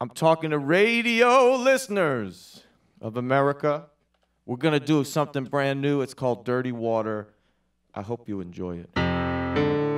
I'm talking to radio listeners of America. We're going to do something brand new. It's called Dirty Water. I hope you enjoy it.